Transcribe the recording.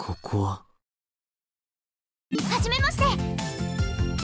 ここは。はじめまして。